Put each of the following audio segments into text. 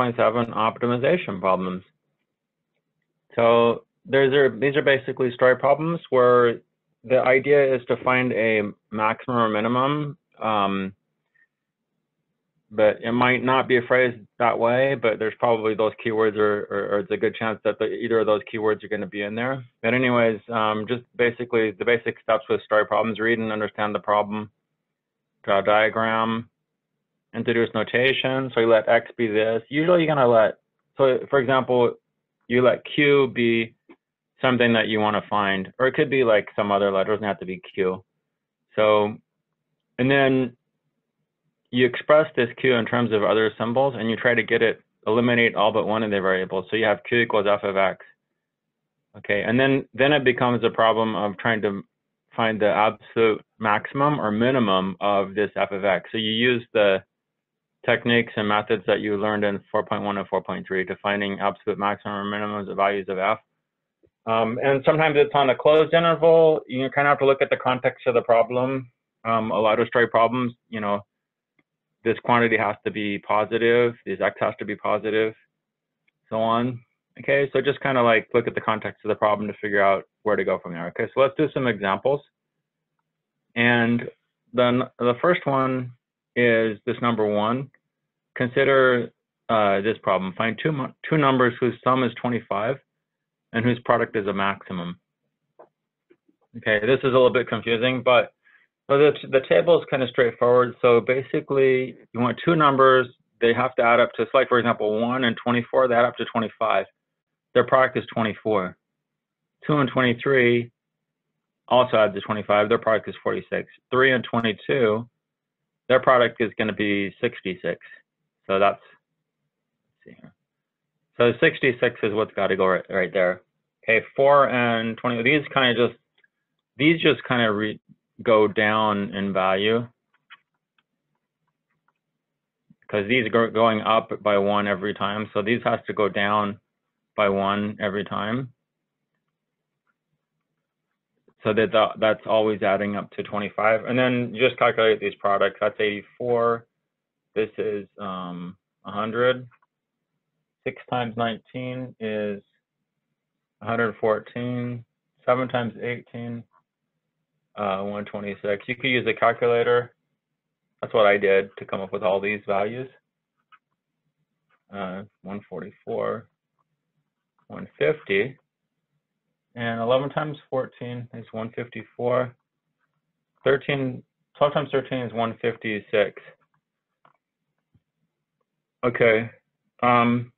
4.7 optimization problems. So there's are, these are basically story problems where the idea is to find a maximum or minimum, um, but it might not be phrased that way, but there's probably those keywords or, or, or it's a good chance that the, either of those keywords are going to be in there. But anyways, um, just basically the basic steps with story problems, read and understand the problem, draw a diagram, introduce notation. So you let X be this. Usually you're going to let, so for example, you let Q be something that you want to find, or it could be like some other letter, it doesn't have to be Q. So, and then you express this Q in terms of other symbols and you try to get it, eliminate all but one of the variables. So you have Q equals f of X. Okay, and then, then it becomes a problem of trying to find the absolute maximum or minimum of this f of X. So you use the techniques and methods that you learned in 4.1 and 4.3 to finding absolute maximum or minimums of values of f. Um, and sometimes it's on a closed interval. You kind of have to look at the context of the problem. Um, a lot of story problems, you know, this quantity has to be positive, this x has to be positive, so on. Okay, so just kind of like look at the context of the problem to figure out where to go from there. Okay, so let's do some examples. And then the first one is this number one. Consider uh, this problem. Find two, two numbers whose sum is 25 and whose product is a maximum. Okay, this is a little bit confusing, but so the, the table is kind of straightforward. So basically, you want two numbers. They have to add up to, like for example, 1 and 24, they add up to 25. Their product is 24. 2 and 23 also add to 25. Their product is 46. 3 and 22, their product is going to be 66. So that's, see here. So 66 is what's got to go right, right there. Okay, 4 and 20, these kind of just, these just kind of go down in value because these are going up by one every time. So these has to go down by one every time. So that that's always adding up to 25. And then just calculate these products. That's 84. This is um, 100. 6 times 19 is 114. 7 times 18, uh, 126. You could use a calculator. That's what I did to come up with all these values. Uh, 144, 150, and 11 times 14 is 154. 13, 12 times 13 is 156. Okay. Um,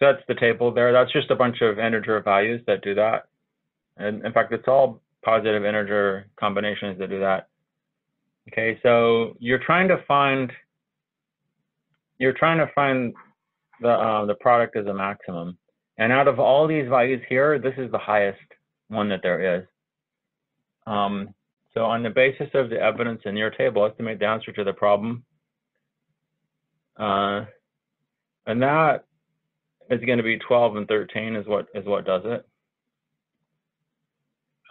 that's the table there. That's just a bunch of integer values that do that. And in fact, it's all positive integer combinations that do that. Okay, so you're trying to find you're trying to find the uh, the product as a maximum. And out of all these values here, this is the highest one that there is. Um, so on the basis of the evidence in your table, estimate the answer to the problem. Uh, and that is going to be 12 and 13 is what is what does it.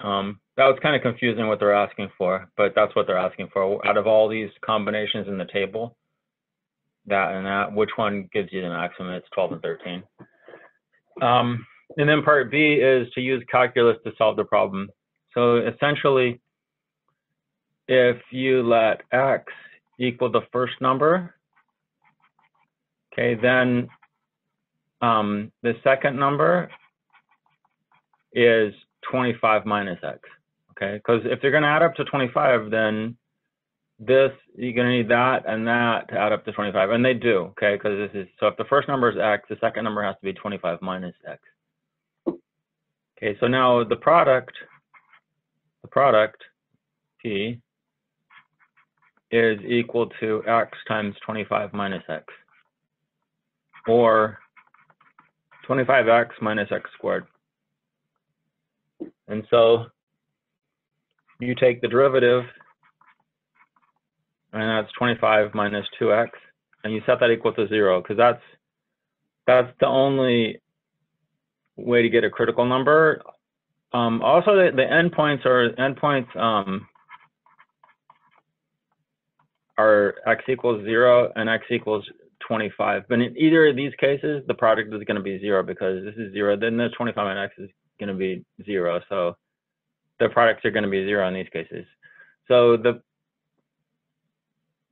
Um, that was kind of confusing what they're asking for, but that's what they're asking for. Out of all these combinations in the table, that and that, which one gives you the maximum? It's 12 and 13. Um, and then part B is to use calculus to solve the problem. So essentially, if you let x equal the first number, okay, then um, the second number is 25 minus x, okay? Because if they're going to add up to 25, then this, you're going to need that and that to add up to 25. And they do, okay? Because this is, so if the first number is x, the second number has to be 25 minus x. Okay, so now the product, the product, P, is equal to x times 25 minus x. Or 25x minus x squared. And so you take the derivative, and that's 25 minus 2x, and you set that equal to zero, because that's that's the only way to get a critical number. Um, also, the, the endpoints are endpoints um, are x equals zero and x equals 25. But in either of these cases, the product is going to be zero because this is zero. Then the 25 minus x is going to be zero. So the products are going to be zero in these cases. So the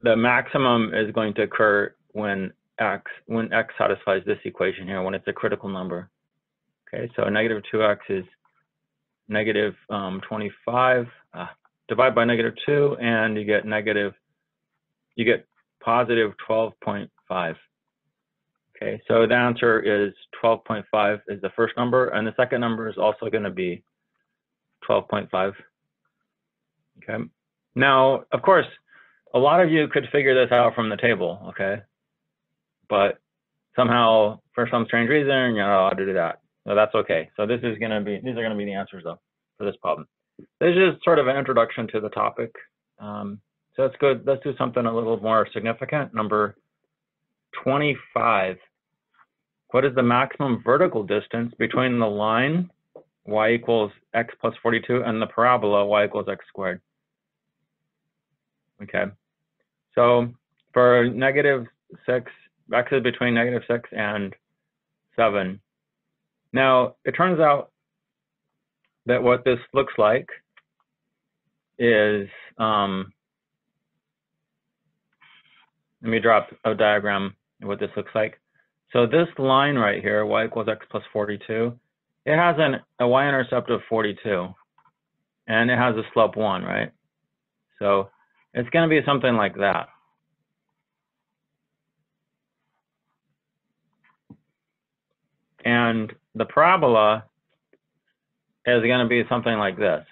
the maximum is going to occur when x when x satisfies this equation here when it's a critical number. Okay, so negative 2x is negative, um, 25. Uh, divide by negative 2 and you get negative, you get positive 12.5. Okay, so the answer is 12.5 is the first number, and the second number is also going to be 12.5. Okay, now, of course, a lot of you could figure this out from the table, okay? But somehow, for some strange reason, you're not allowed to do that. So that's okay. So this is to be, these are to be the answers, though, for this problem. This is sort of an introduction to the topic. Um, so let's go, let's do something a little more significant. Number 25. What is the maximum vertical distance between the line y equals x plus 42 and the parabola y equals x squared? Okay. So for negative 6, x is between negative 6 and 7. Now, it turns out that what this looks like is, um, let me drop a diagram of what this looks like. So this line right here, y equals x plus 42, it has an, a y-intercept of 42, and it has a slope 1, right? So it's going to be something like that. And the parabola is going to be something like this.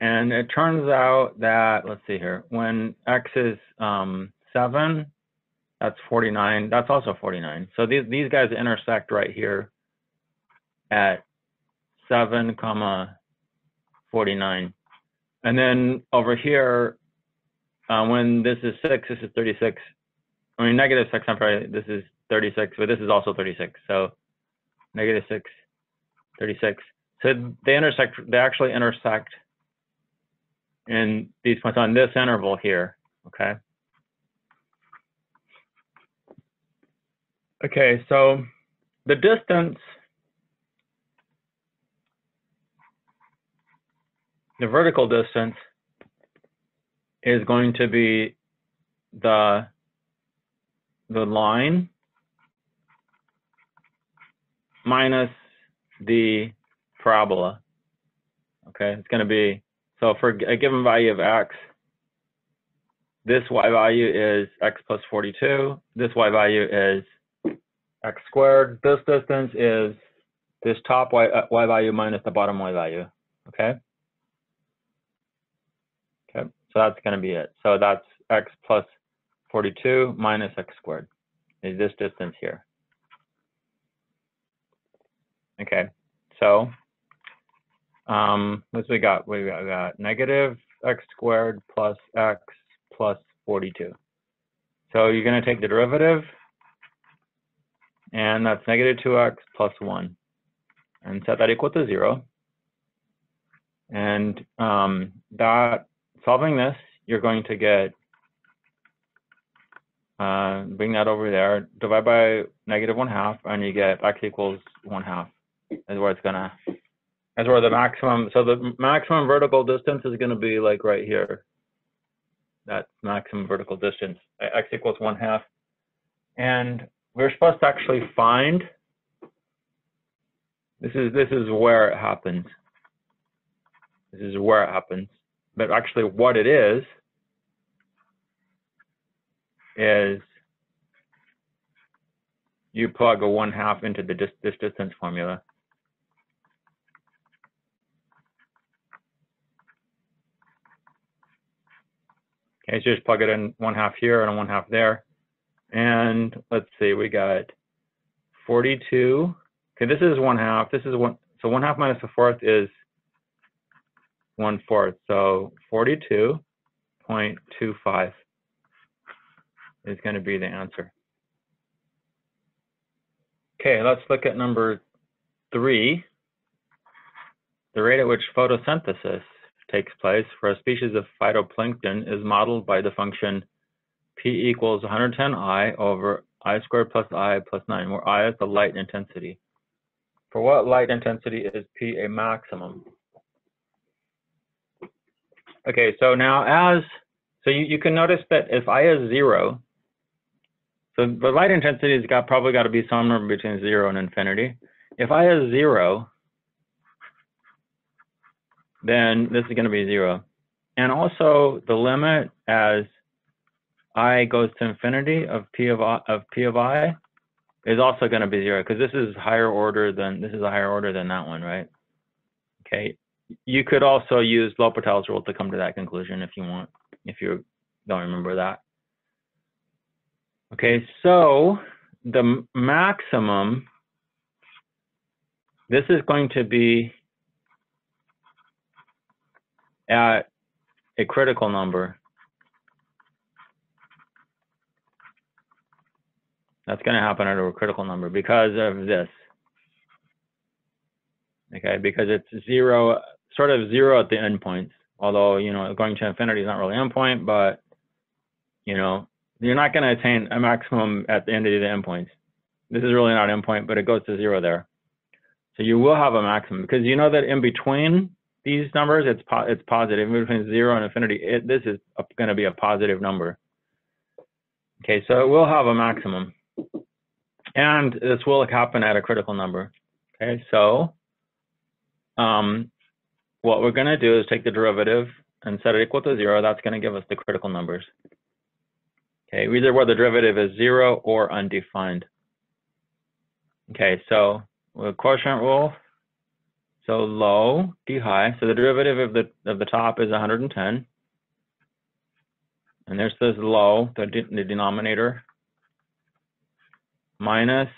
And it turns out that, let's see here, when x is um, 7, that's 49. That's also 49. So these, these guys intersect right here at 7, comma 49. And then over here, uh, when this is 6, this is 36. I mean, negative 6, I'm sorry, this is 36, but this is also 36. So negative 6, 36. So they intersect, they actually intersect in these points on this interval here, okay? Okay, so the distance, the vertical distance is going to be the the line minus the parabola. Okay, it's going to be, so for a given value of x, this y value is x plus 42, this y value is x squared, this distance is this top y, uh, y value minus the bottom y value, okay? So that's going to be it. So that's x plus 42 minus x squared is this distance here. Okay, so um, what's we got? We got, we got negative x squared plus x plus 42. So you're going to take the derivative, and that's negative 2x plus 1, and set that equal to 0. And um, that solving this, you're going to get uh, bring that over there, divide by negative one half, and you get x equals one half is where it's gonna, is where the maximum, so the maximum vertical distance is gonna be like right here. That maximum vertical distance, x equals one half. And we're supposed to actually find, this is, this is where it happens. This is where it happens. But actually what it is, is you plug a one half into the dis this distance formula. Okay, so just plug it in one half here and one half there. And let's see, we got 42. Okay, this is one half. This is one. So one half minus a fourth is one fourth. So 42.25 is going to be the answer. Okay, let's look at number three. The rate at which photosynthesis takes place for a species of phytoplankton is modeled by the function p equals 110i over i squared plus i plus 9, where i is the light intensity. For what light intensity is p a maximum? Okay, so now as, so you, you can notice that if I is zero, so the light intensity has got probably got to be somewhere between zero and infinity. If I is zero, then this is going to be zero. And also the limit as i goes to infinity of p of i, of p of i is also going to be zero because this is higher order than this is a higher order than that one, right? Okay, you could also use L'Hopital's rule to come to that conclusion if you want, if you don't remember that. Okay, so the maximum, this is going to be at a critical number. That's going to happen at a critical number because of this. Okay, because it's zero sort of zero at the endpoints. Although, you know, going to infinity is not really endpoint, but, you know, you're not going to attain a maximum at the end of the endpoints. This is really not endpoint, but it goes to zero there. So you will have a maximum because you know that in between these numbers, it's po it's positive. In between zero and infinity, it, this is going to be a positive number. Okay, so it will have a maximum. And this will happen at a critical number. Okay, so um, what we're going to do is take the derivative and set it equal to zero. That's going to give us the critical numbers. Okay, either where the derivative is zero or undefined. Okay, so with quotient rule, so low, d high. So the derivative of the of the top is 110. And there's this low, the, de the denominator, minus,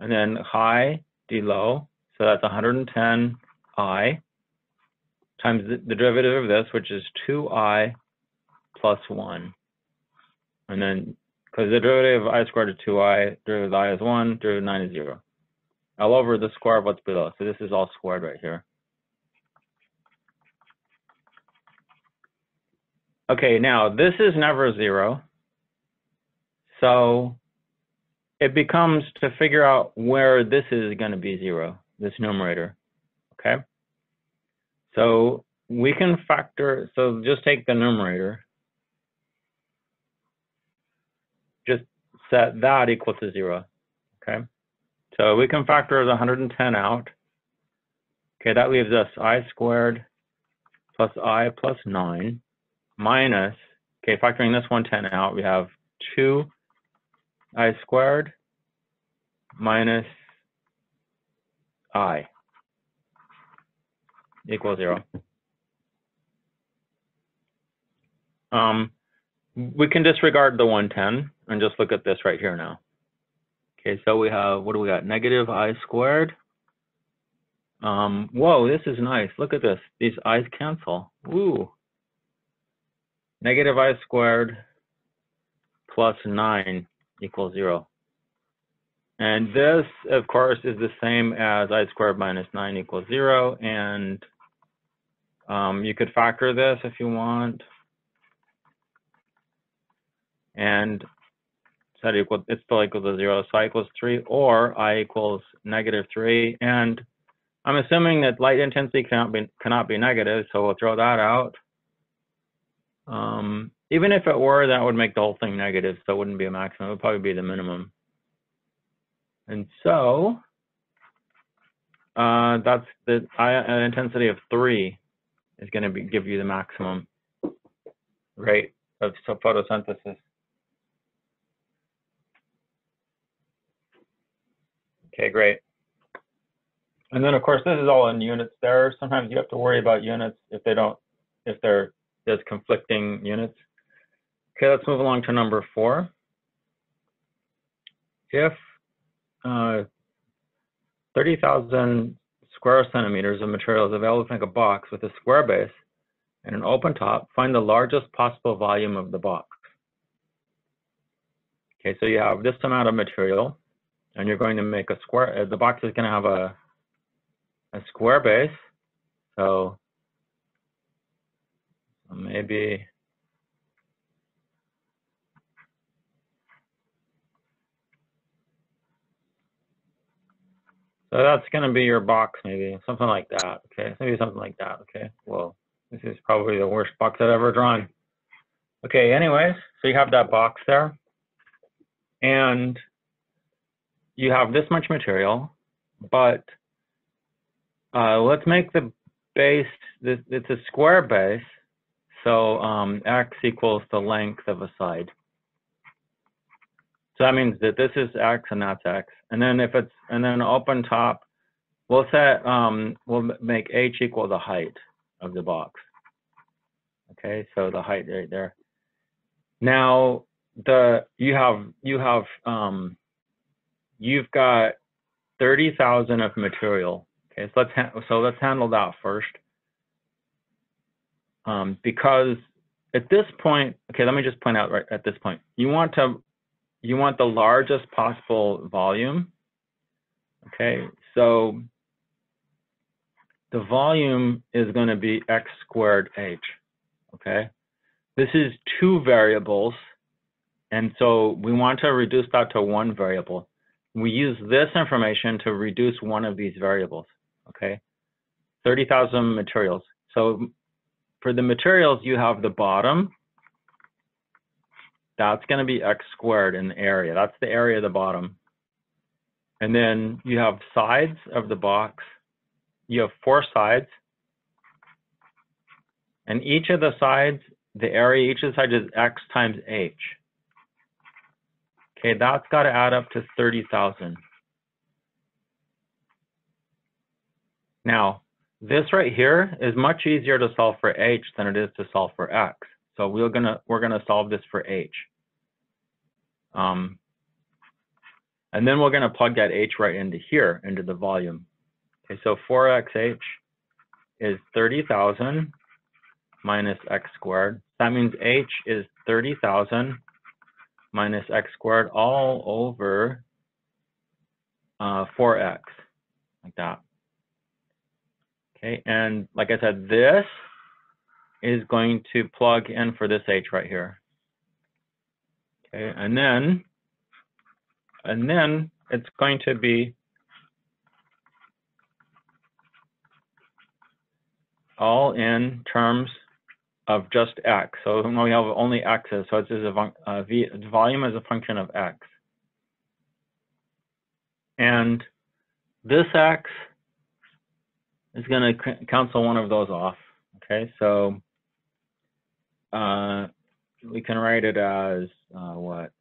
and then high, d low. So that's 110i times the, the derivative of this, which is 2i plus 1. And then, because the derivative of i squared is 2i, derivative of i is 1, derivative of 9 is 0. All over the square of what's below. So this is all squared right here. Okay, now this is never 0. So it becomes to figure out where this is going to be 0, this numerator. Okay? So we can factor, so just take the numerator. Just set that equal to zero, okay? So we can factor the 110 out. Okay, that leaves us i squared plus i plus 9 minus, okay, factoring this 110 out, we have 2 i squared minus i equals zero. Um, we can disregard the 110 and just look at this right here now. Okay, so we have, what do we got? Negative i squared. Um, whoa, this is nice. Look at this. These i's cancel. Ooh. Negative i squared plus 9 equals 0. And this, of course, is the same as i squared minus 9 equals 0. And um, you could factor this if you want. And set equal, it's still equal to zero, so i equals three, or i equals negative three. And I'm assuming that light intensity cannot be, cannot be negative, so we'll throw that out. Um, even if it were, that would make the whole thing negative, so it wouldn't be a maximum, it would probably be the minimum. And so uh, that's the uh, intensity of three is going to give you the maximum rate of photosynthesis. Okay, great. And then of course, this is all in units there. Sometimes you have to worry about units if they don't, if there there's conflicting units. Okay, let's move along to number four. If uh, 30,000 square centimeters of material is available to make a box with a square base and an open top, find the largest possible volume of the box. Okay, so you have this amount of material and you're going to make a square, uh, the box is going to have a, a square base. So maybe So that's going to be your box, maybe something like that. Okay, maybe something like that. Okay, well, this is probably the worst box I've ever drawn. Okay, anyways, so you have that box there, and you have this much material, but uh, let's make the base, it's a square base, so um, x equals the length of a side. That means that this is x and that's x. And then if it's, and then open top, we'll set, um, we'll make h equal the height of the box. Okay, so the height right there. Now the, you have, you have, um, you've got 30,000 of material. Okay, so let's, so let's handle that first. Um, because at this point, okay, let me just point out right at this point, you want to you want the largest possible volume. Okay, so the volume is going to be x squared h. Okay, this is two variables, and so we want to reduce that to one variable. We use this information to reduce one of these variables. Okay, 30,000 materials. So for the materials, you have the bottom, that's going to be x squared in the area. That's the area of the bottom. And then you have sides of the box. You have four sides. And each of the sides, the area, each of the sides is x times h. Okay, that's got to add up to 30,000. Now, this right here is much easier to solve for h than it is to solve for x. So we're gonna we're gonna solve this for h. Um, and then we're going to plug that h right into here, into the volume. Okay, so 4xh is 30,000 minus x squared. That means h is 30,000 minus x squared all over uh, 4x, like that. Okay, and like I said, this is going to plug in for this h right here. Okay, and then, and then it's going to be all in terms of just x. So we have only x's, so it's a, uh, volume as a function of x. And this x is going to cancel one of those off. Okay, so uh, we can write it as uh, what?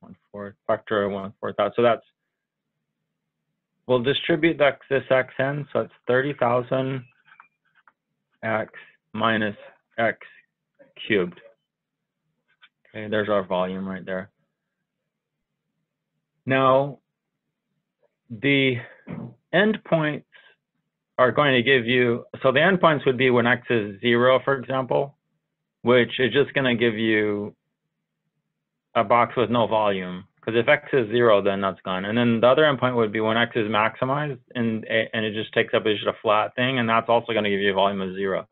One fourth factor one fourth out. So that's we'll distribute that this x in. So it's thirty thousand x minus x cubed. Okay, there's our volume right there. Now, the endpoints are going to give you, so the endpoints would be when x is zero, for example, which is just going to give you a box with no volume. Because if x is zero, then that's gone. And then the other endpoint would be when x is maximized and and it just takes up just a flat thing, and that's also going to give you a volume of zero,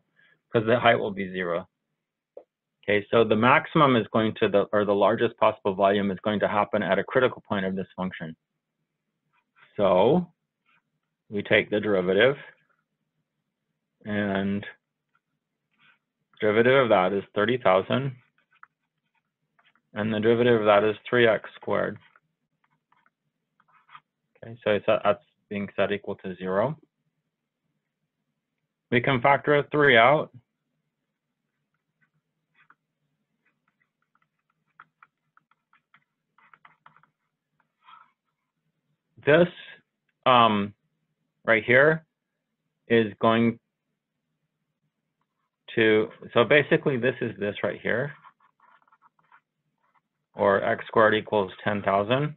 because the height will be zero. Okay, so the maximum is going to the or the largest possible volume is going to happen at a critical point of this function. So we take the derivative, and derivative of that is 30,000 and the derivative of that is 3x squared. Okay, so it's, that's being set equal to 0. We can factor a 3 out. This um, right here is going to, so basically this is this right here or x squared equals 10,000.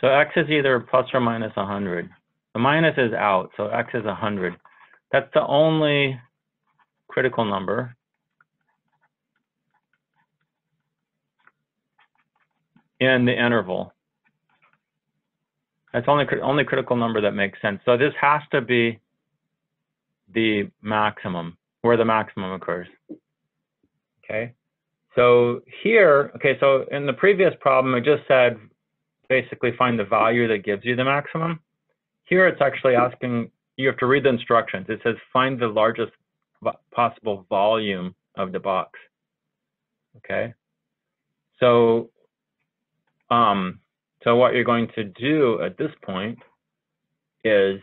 So x is either plus or minus 100. The minus is out, so x is 100. That's the only critical number. in the interval. That's only only critical number that makes sense. So this has to be the maximum. Where the maximum occurs. Okay, so here, okay, so in the previous problem, it just said basically find the value that gives you the maximum. Here it's actually asking, you have to read the instructions. It says find the largest possible volume of the box. Okay, so um, so what you're going to do at this point is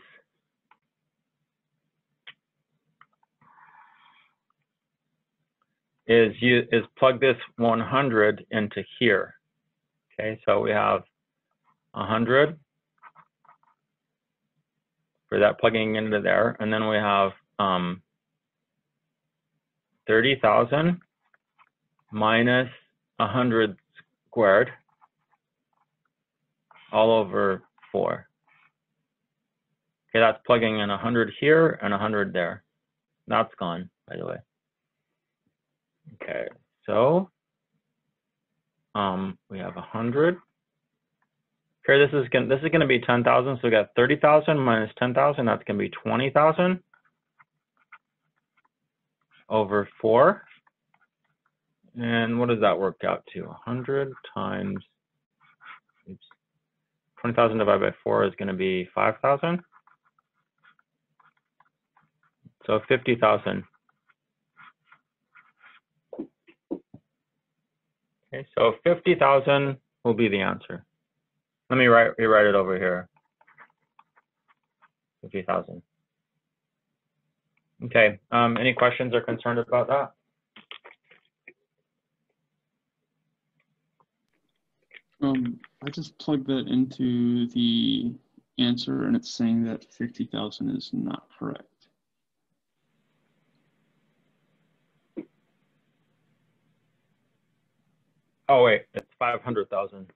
is you is plug this 100 into here. Okay, so we have 100 for that plugging into there, and then we have um, 30,000 minus 100 squared all over 4. Okay, that's plugging in 100 here and 100 there. That's gone, by the way. Okay, so um, we have 100. Here, this is gonna this is to be 10,000. So we got 30,000 minus 10,000. That's to be 20,000 over 4. And what does that work out to? 100 times, oops, 20,000 divided by 4 is to be 5,000. So 50,000. Okay, so 50,000 will be the answer. Let me write, rewrite it over here. 50,000. Okay, um, any questions or concerns about that? Um, I just plugged that into the answer and it's saying that 50,000 is not correct. Oh, wait, it's 500,000.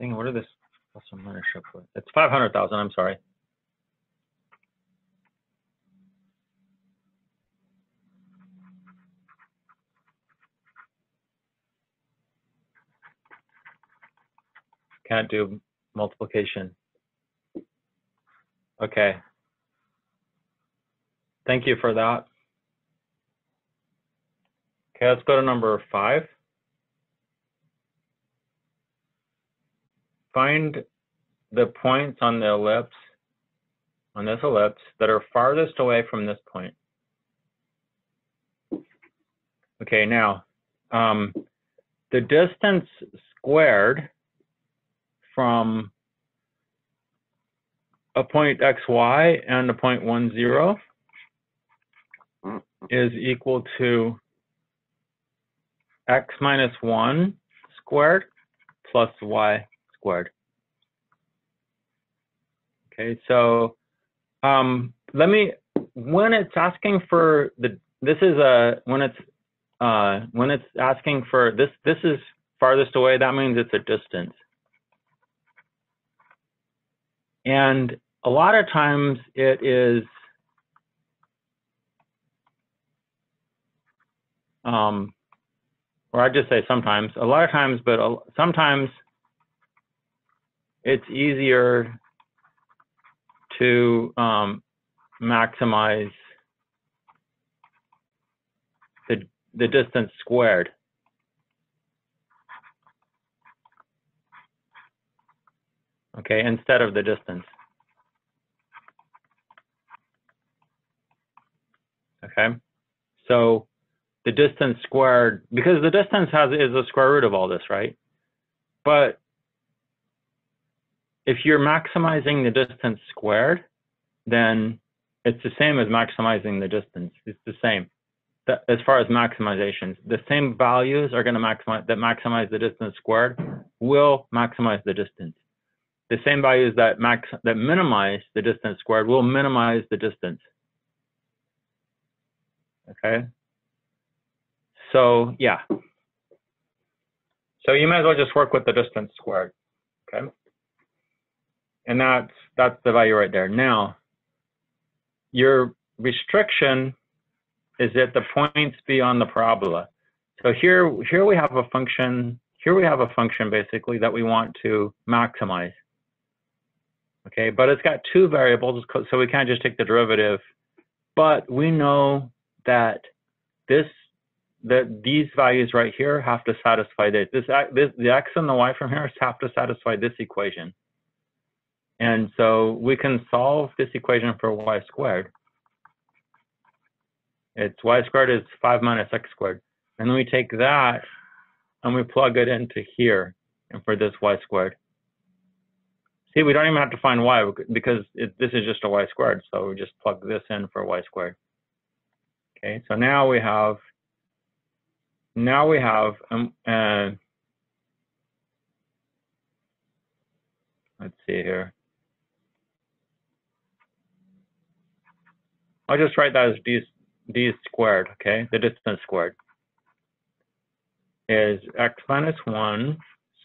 Dang, what are this plus or minus with? It's 500,000, I'm sorry. Can't do multiplication. Okay. Thank you for that. Okay, let's go to number five. Find the points on the ellipse, on this ellipse, that are farthest away from this point. Okay, now, um, the distance squared from a point xy and a point one zero is equal to x minus 1 squared plus y squared. Okay, so um, let me, when it's asking for the, this is a, when it's, uh, when it's asking for this, this is farthest away, that means it's a distance. And a lot of times it is um, or I just say sometimes, a lot of times, but sometimes it's easier to um, maximize the, the distance squared. Okay, instead of the distance. Okay, so the distance squared, because the distance has is the square root of all this, right? But if you're maximizing the distance squared, then it's the same as maximizing the distance. It's the same. as far as maximizations, the same values are going to maximize that maximize the distance squared will maximize the distance. The same values that max that minimize the distance squared will minimize the distance. Okay. So yeah. So you might as well just work with the distance squared. Okay. And that's that's the value right there. Now, your restriction is that the points be on the parabola. So here here we have a function here we have a function basically that we want to maximize. Okay, but it's got two variables, so we can't just take the derivative. But we know that this that these values right here have to satisfy this. This, this the x and the y from here have to satisfy this equation. And so we can solve this equation for y squared. It's y squared is 5 minus x squared. And then we take that and we plug it into here and for this y squared. See, we don't even have to find y because it, this is just a y squared. So we just plug this in for y squared. Okay, so now we have, now we have, um, uh, let's see here. I'll just write that as d, d squared, okay? The distance squared is x minus 1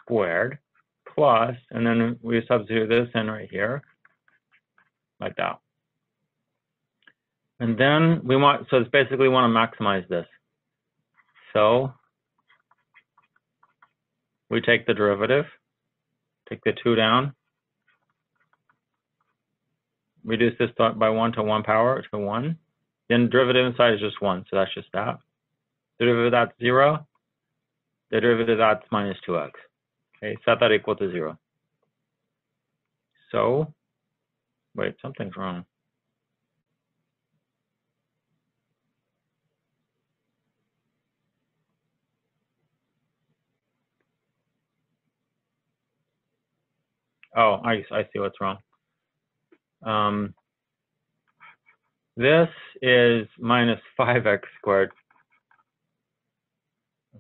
squared plus, and then we substitute this in right here, like that. And then we want, so it's basically we want to maximize this. So we take the derivative, take the 2 down, reduce this by 1 to 1 power to 1. Then derivative inside is just 1, so that's just that. Derivative that's 0. The derivative that's minus 2x. Okay, set that equal to 0. So, wait, something's wrong. Oh, I, I see what's wrong. Um, this is minus 5x squared.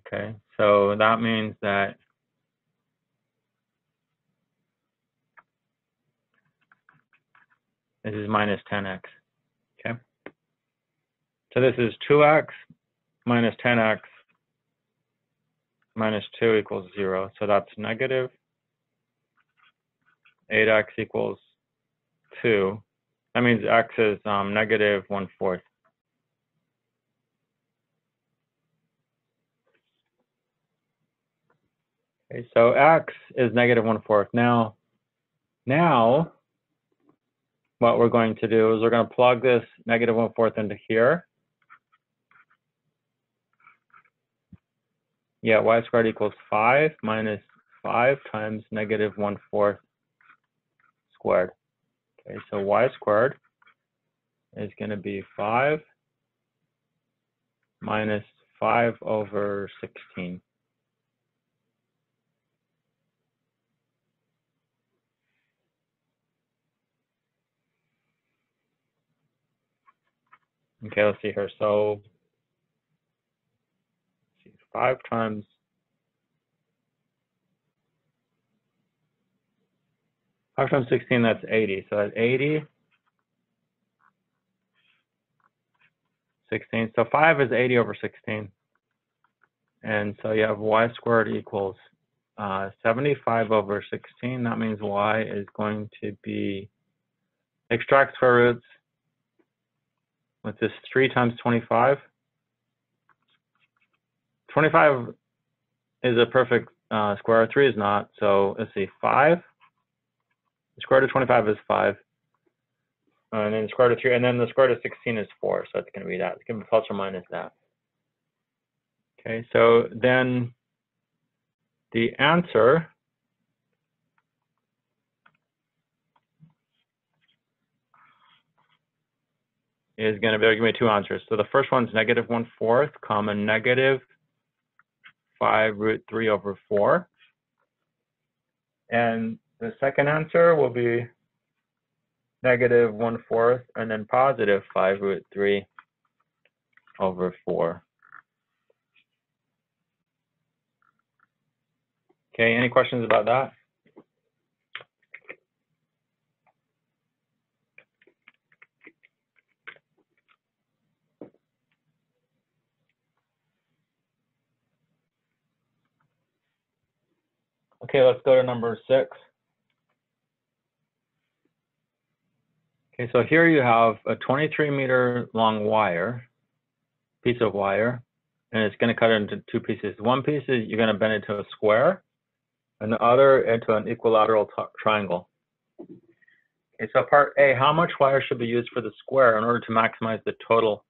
Okay, so that means that this is minus 10x. Okay, so this is 2x minus 10x minus 2 equals 0. So that's negative 8x equals 2. That means x is um, negative 1 fourth. Okay, so x is negative 1 fourth. Now, now, what we're going to do is we're going to plug this negative 1 fourth into here. Yeah, y squared equals 5 minus 5 times negative 1 fourth squared. Okay, so y squared is going to be 5 minus 5 over 16. Okay, let's see here. So, see, 5 times 5 times 16, that's 80. So that's 80. 16. So 5 is 80 over 16. And so you have y squared equals uh, 75 over 16. That means y is going to be extract square roots with this 3 times 25. 25 is a perfect uh, square. 3 is not. So let's see, 5 the square root of 25 is 5. Uh, and then the square root of 3, and then the square root of 16 is 4. So it's going to be that. It's going to be plus or minus that. Okay, so then the answer is going to be, give me two answers. So the first one's negative 1 fourth, comma negative 5 root 3 over 4. And the second answer will be negative 1 fourth and then positive 5 root 3 over 4. Okay, any questions about that? Okay, let's go to number six. Okay, so here you have a 23 meter long wire, piece of wire, and it's going to cut into two pieces. One piece is you're going to bend into a square, and the other into an equilateral triangle. Okay, so part A, how much wire should be used for the square in order to maximize the total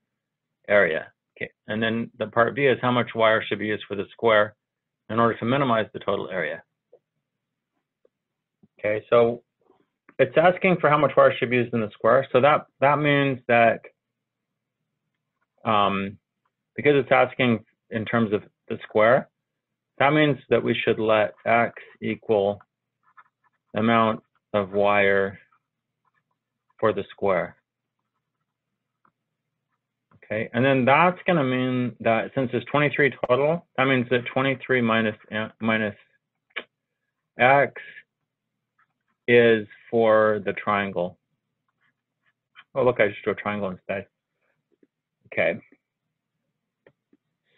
area? Okay, and then the part B is how much wire should be used for the square in order to minimize the total area. Okay, so it's asking for how much wire should be used in the square. So that, that means that um, because it's asking in terms of the square, that means that we should let x equal amount of wire for the square. Okay, and then that's going to mean that since it's 23 total, that means that 23 minus, minus x is for the triangle. Oh, look, I just drew a triangle instead. Okay.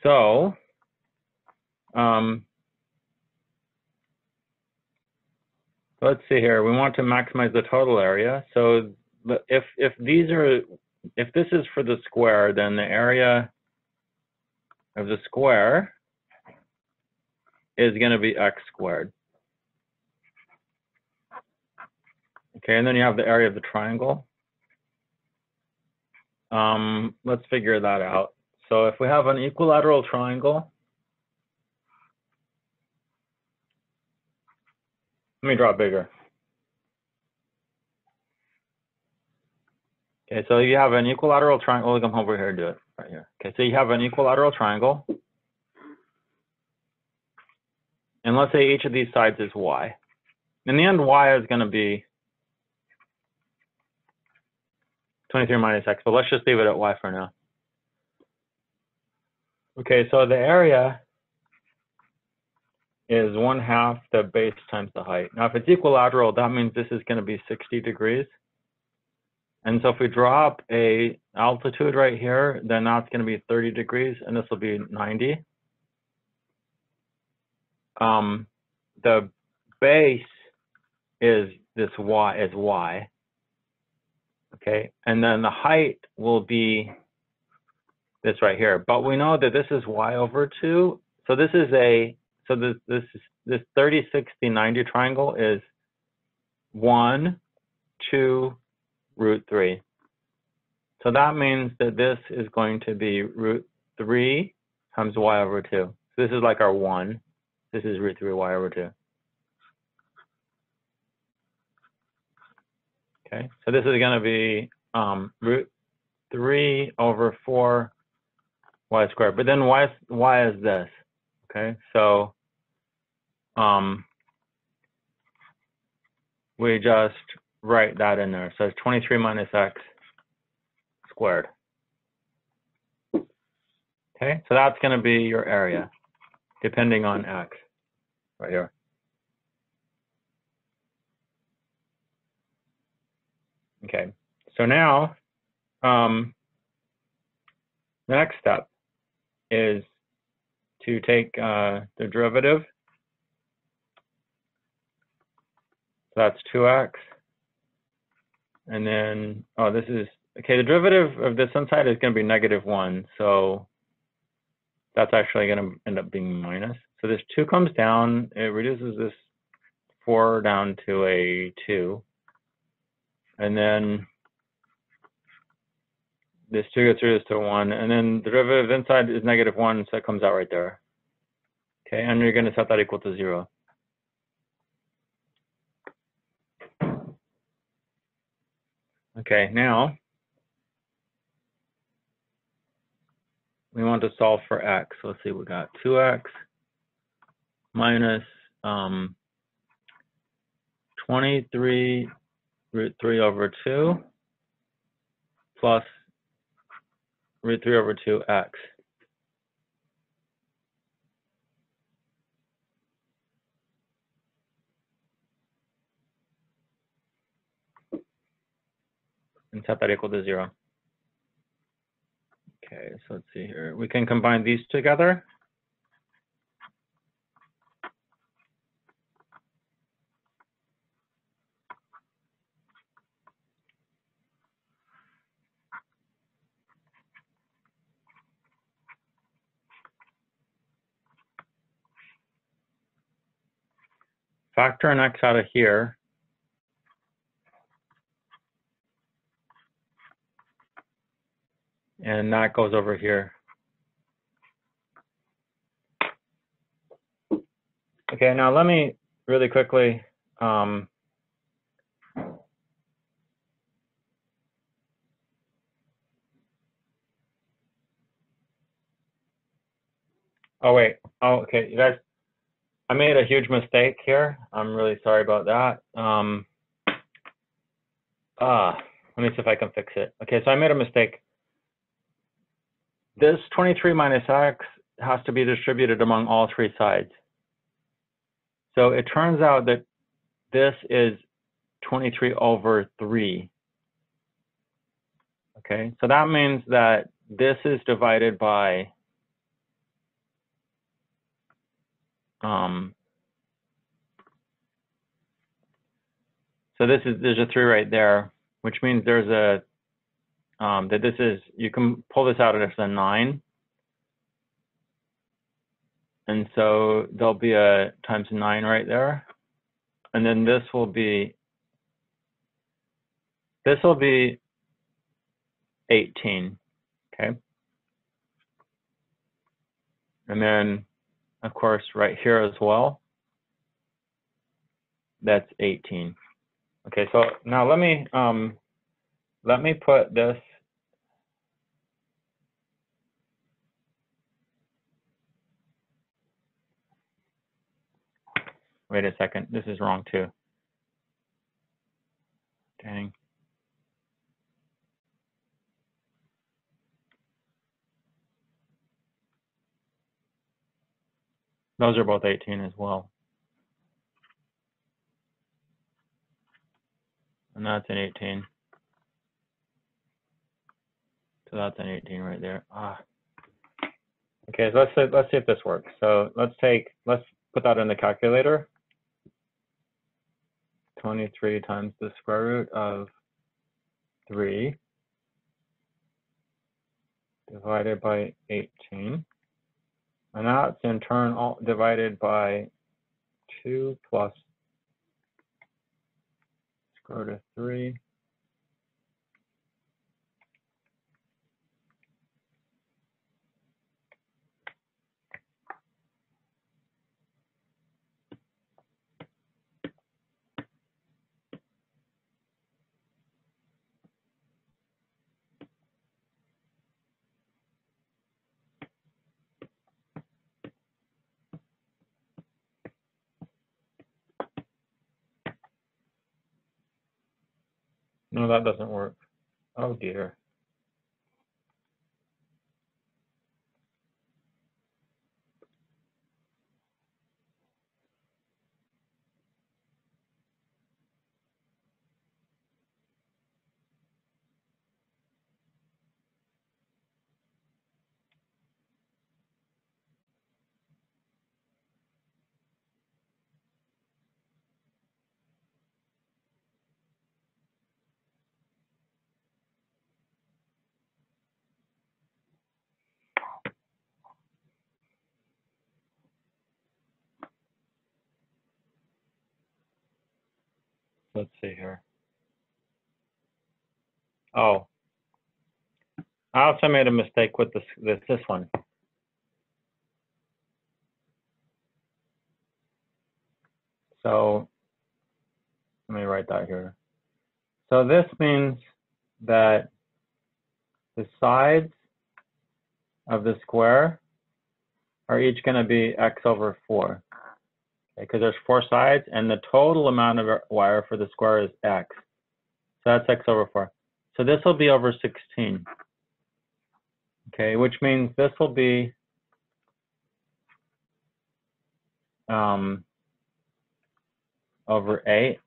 So, um, let's see here. We want to maximize the total area. So if if these are if this is for the square, then the area of the square is going to be x squared. Okay, and then you have the area of the triangle. Um, let's figure that out. So if we have an equilateral triangle, let me draw it bigger. Okay, so you have an equilateral triangle. Come over here and do it right here. Okay, so you have an equilateral triangle. And let's say each of these sides is y. In the end, y is going to be 23 minus x, but let's just leave it at y for now. Okay, so the area is one half the base times the height. Now, if it's equilateral, that means this is going to be 60 degrees. And so if we drop a altitude right here, then that's going to be 30 degrees, and this will be 90. Um, the base is this y is y. Okay, and then the height will be this right here. But we know that this is y over 2. So this is a, so this, this, this 30, 60, 90 triangle is 1, 2, root 3. So that means that this is going to be root 3 times y over 2. So this is like our 1. This is root 3 y over 2. Okay, so this is going to be um, root 3 over 4 y squared. But then y, y is this. Okay, so um, we just write that in there. So it's 23 minus x squared. Okay, so that's going to be your area, depending on x, right here. Okay, so now um, the next step is to take uh, the derivative. So that's 2x and then, oh, this is, okay, the derivative of this one side is going to be negative 1. So that's actually going to end up being minus. So this 2 comes down. It reduces this 4 down to a 2. And then this 2 gets reduced to 1. And then the derivative inside is negative 1, so it comes out right there. Okay, and you're going to set that equal to 0. Okay, now we want to solve for x. Let's see, we got 2x minus um, 23 root 3 over 2 plus root 3 over 2x. and set that equal to zero. Okay, so let's see here. We can combine these together. Factor an x out of here. And that goes over here. Okay, now let me really quickly um, Oh wait. Oh, okay. Guys, I made a huge mistake here. I'm really sorry about that. Um, ah, let me see if I can fix it. Okay, so I made a mistake. This 23 minus x has to be distributed among all three sides. So it turns out that this is 23 over 3. Okay, so that means that this is divided by Um, so this is, there's a three right there, which means there's a, um, that this is, you can pull this out as a nine. And so there'll be a times nine right there. And then this will be, this will be 18, okay? And then of course, right here as well. That's 18. Okay, so now let me um, let me put this Wait a second, this is wrong too. Dang. Those are both 18 as well. And that's an 18. So that's an 18 right there. Ah. Okay, so let's see, let's see if this works. So let's take let's put that in the calculator. 23 times the square root of 3 divided by 18. And that's in turn all divided by 2 plus square root of 3 No, that doesn't work. Oh dear. Let's see here. Oh. I also made a mistake with this this this one. So let me write that here. So this means that the sides of the square are each going to be x over 4 because there's four sides and the total amount of wire for the square is x. So that's x over 4. So this will be over 16. Okay, which means this will be um, over 8.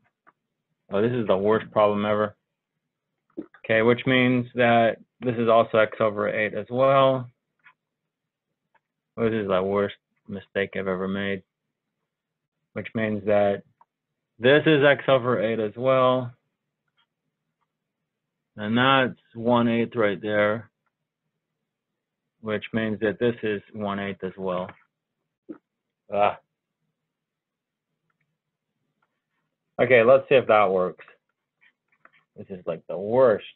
Oh, this is the worst problem ever. Okay, which means that this is also x over 8 as well. This is the worst mistake I've ever made which means that this is x over 8 as well. And that's 1 8 right there, which means that this is 1 8 as well. Ah. Okay, let's see if that works. This is like the worst.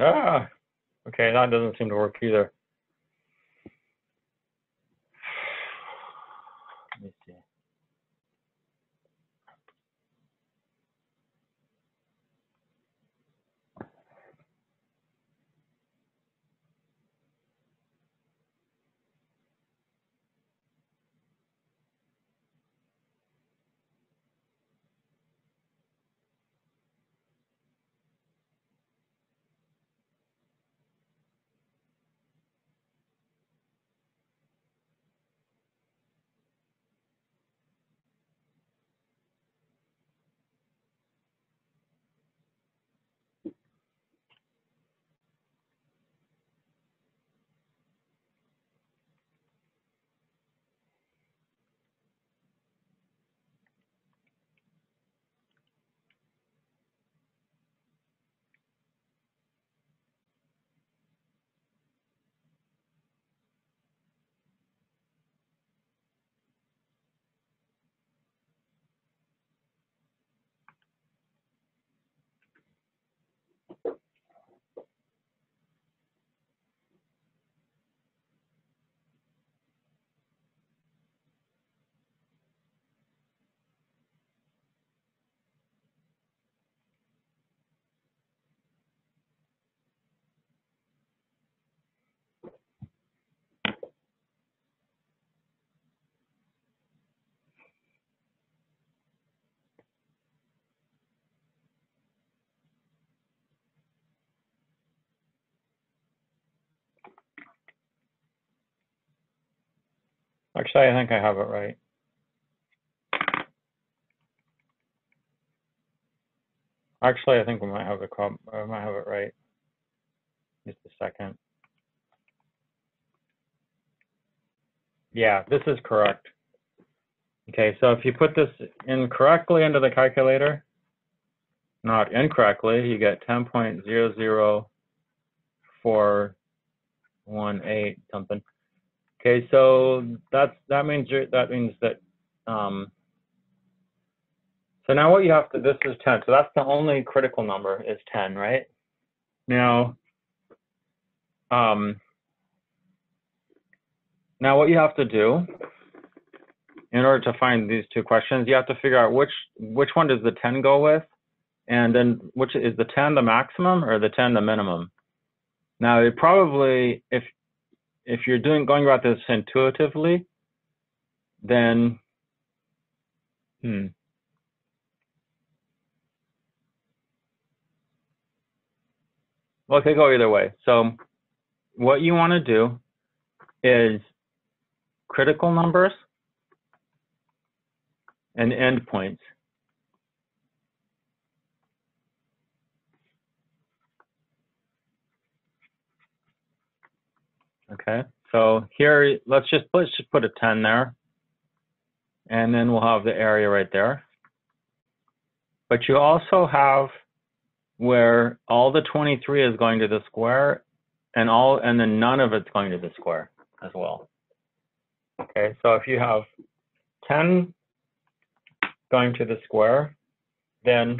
Ah, okay, that doesn't seem to work either. Let me see. Actually, I think I have it right. Actually, I think we might have the problem. I might have it right. Just a second. Yeah, this is correct. Okay, so if you put this incorrectly into the calculator, not incorrectly, you get 10.00418 something. Okay, so that's that means that means that um, so now what you have to this is 10. So that's the only critical number is 10, right? Now um, now what you have to do in order to find these two questions, you have to figure out which which one does the 10 go with and then which is the 10 the maximum or the 10 the minimum? Now it probably if if you're doing going about this intuitively, then hmm. Well, it could go either way. So what you want to do is critical numbers and endpoints. Okay, so here, let's just, let's just put a 10 there. And then we'll have the area right there. But you also have where all the 23 is going to the square and all, and then none of it's going to the square as well. Okay, so if you have 10 going to the square, then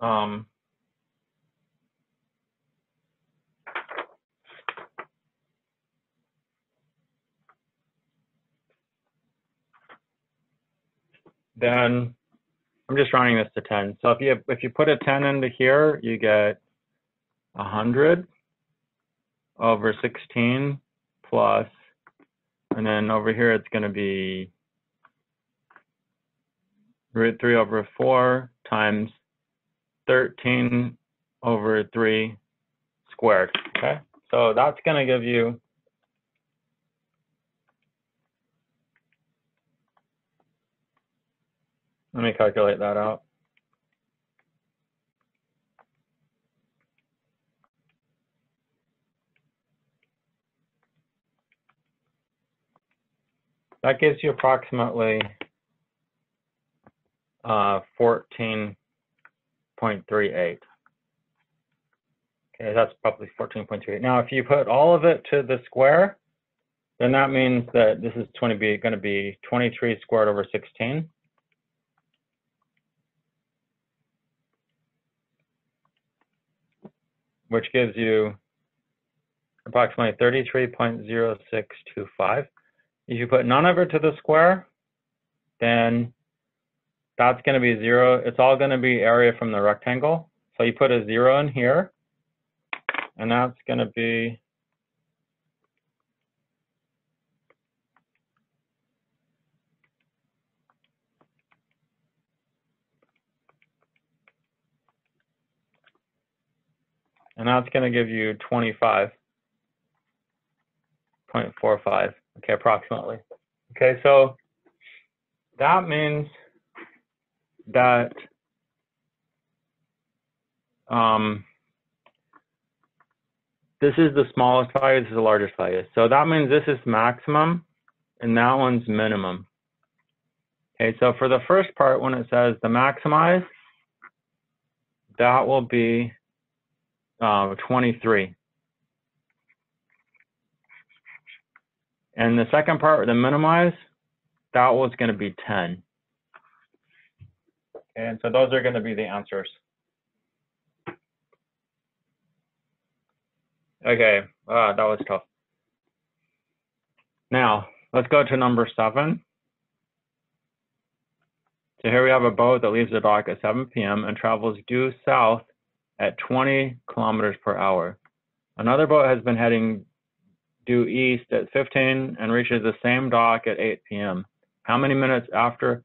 um, then I'm just rounding this to 10. So if you if you put a 10 into here, you get 100 over 16 plus, and then over here it's going to be root 3 over 4 times 13 over 3 squared. Okay, so that's going to give you Let me calculate that out. That gives you approximately uh, 14.38. Okay, that's probably 14.38. Now, if you put all of it to the square, then that means that this is 20 be going to be 23 squared over 16. Which gives you approximately 33.0625. If you put none of it to the square, then that's going to be zero. It's all going to be area from the rectangle. So you put a zero in here, and that's going to be and that's going to give you 25.45, okay, approximately. Okay, so that means that um, this is the smallest value, this is the largest value. So that means this is maximum and that one's minimum. Okay, so for the first part, when it says the maximize, that will be uh, 23. And the second part, the minimize, that was going to be 10. And so those are going to be the answers. Okay, uh, that was tough. Now, let's go to number seven. So here we have a boat that leaves the dock at 7 p.m. and travels due south at 20 kilometers per hour. Another boat has been heading due east at 15 and reaches the same dock at 8 p.m. How many minutes after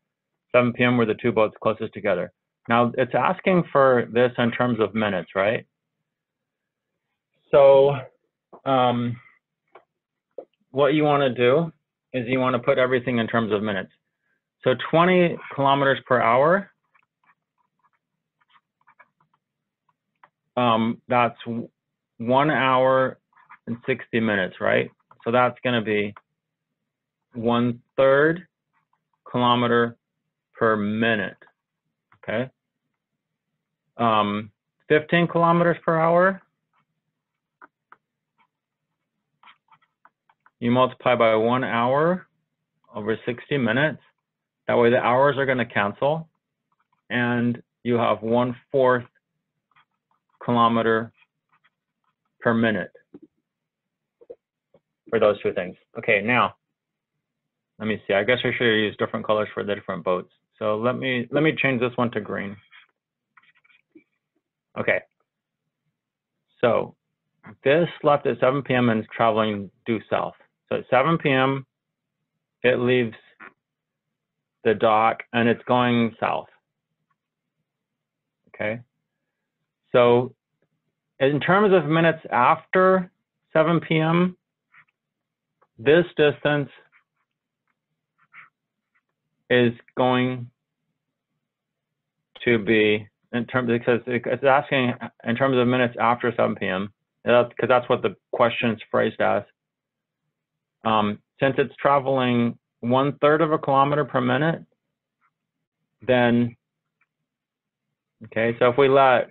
7 p.m. were the two boats closest together? Now it's asking for this in terms of minutes, right? So um, what you want to do is you want to put everything in terms of minutes. So 20 kilometers per hour um, that's one hour and 60 minutes, right? So that's going to be one third kilometer per minute, okay? Um, 15 kilometers per hour, you multiply by one hour over 60 minutes. That way the hours are going to cancel and you have one fourth kilometer per minute for those two things. Okay, now, let me see. I guess I should use different colors for the different boats. So let me let me change this one to green. Okay. So this left at 7 p.m. and is traveling due south. So at 7 p.m., it leaves the dock and it's going south. Okay. So in terms of minutes after 7 p.m., this distance is going to be in terms because it's asking in terms of minutes after 7 p.m. because that's what the question is phrased as. Um, since it's traveling one third of a kilometer per minute, then okay. So if we let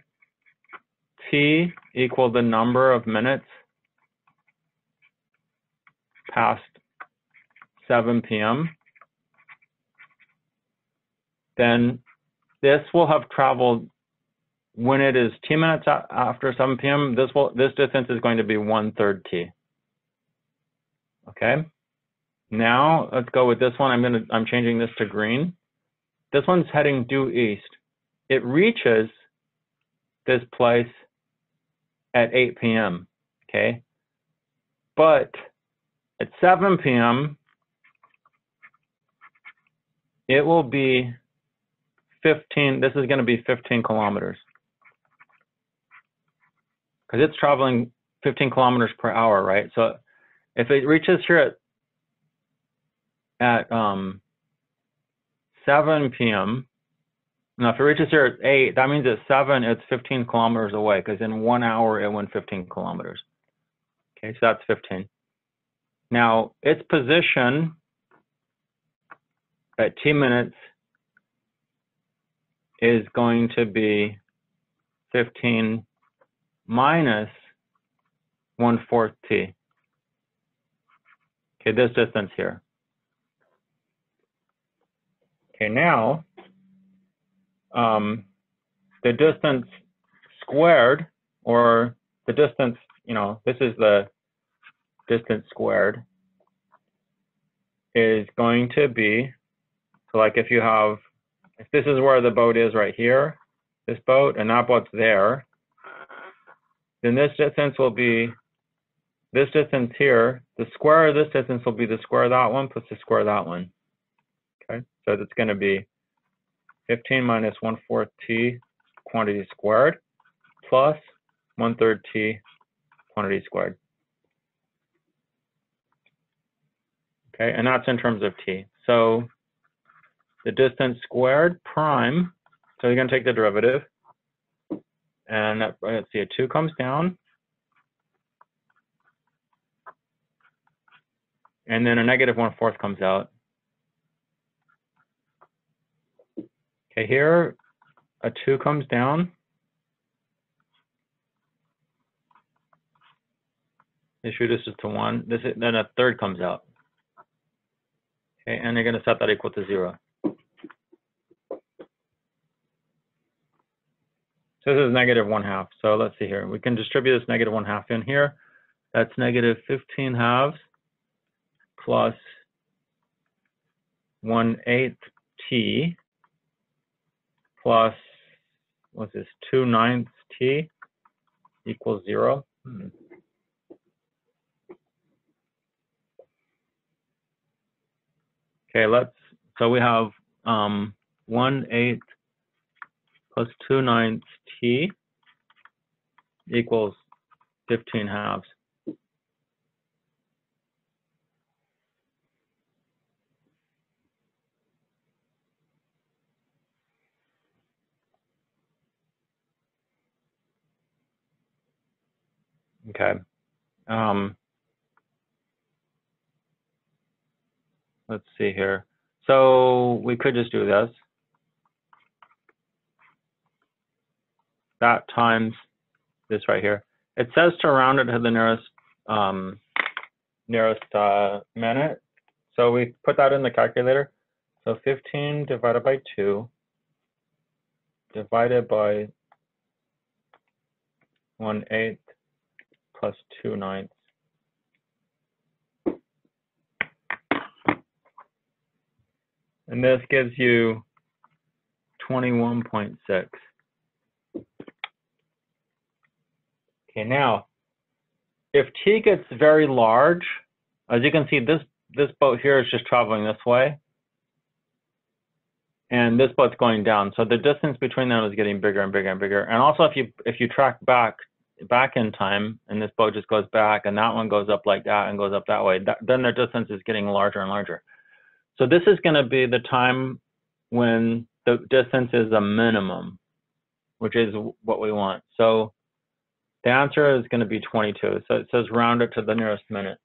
t equal the number of minutes past 7 p.m., then this will have traveled when it is t minutes after 7 p.m. This will this distance is going to be one third t. Okay. Now let's go with this one. I'm gonna I'm changing this to green. This one's heading due east. It reaches this place at 8 p.m. Okay. But at 7 p.m., it will be 15, this is going to be 15 kilometers. Because it's traveling 15 kilometers per hour, right? So if it reaches here at, at um, 7 p.m., Now, if it reaches here at eight, that means at seven, it's 15 kilometers away because in one hour it went 15 kilometers. Okay, so that's 15. Now, its position at t minutes is going to be 15 minus 1 fourth t. Okay, this distance here. Okay, now um, the distance squared, or the distance, you know, this is the distance squared, is going to be, so like if you have, if this is where the boat is right here, this boat, and that boat's there, then this distance will be, this distance here, the square of this distance will be the square of that one plus the square of that one. Okay, so it's going to be 15 minus 1 fourth t quantity squared plus 1 third t quantity squared. Okay, and that's in terms of t. So the distance squared prime, so you're going to take the derivative, and that, let's see, a 2 comes down, and then a negative 1 fourth comes out. Okay, here a 2 comes down. Issue this is to 1. This is, then a third comes out. Okay, and you're going to set that equal to 0. So this is negative 1 half. So let's see here. We can distribute this negative 1 half in here. That's negative 15 halves plus one eighth t plus, what's this, 2 ninths t equals 0. Hmm. Okay, let's, so we have um, 1 eighth plus 2 ninths t equals 15 halves. Okay. Um, let's see here. So we could just do this. That times this right here. It says to round it to the nearest um, nearest uh, minute. So we put that in the calculator. So 15 divided by 2 divided by 1 eighth plus 2 ninths. And this gives you 21.6. Okay, now, if t gets very large, as you can see, this, this boat here is just traveling this way. And this boat's going down. So the distance between them is getting bigger and bigger and bigger. And also, if you if you track back back in time, and this boat just goes back, and that one goes up like that and goes up that way, that, then their distance is getting larger and larger. So this is going to be the time when the distance is a minimum, which is what we want. So the answer is going to be 22. So it says round it to the nearest minute.